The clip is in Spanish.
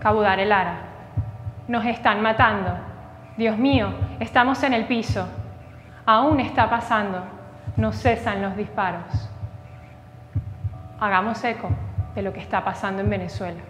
Cabudare Lara. Nos están matando. Dios mío, estamos en el piso. Aún está pasando. No cesan los disparos. Hagamos eco de lo que está pasando en Venezuela.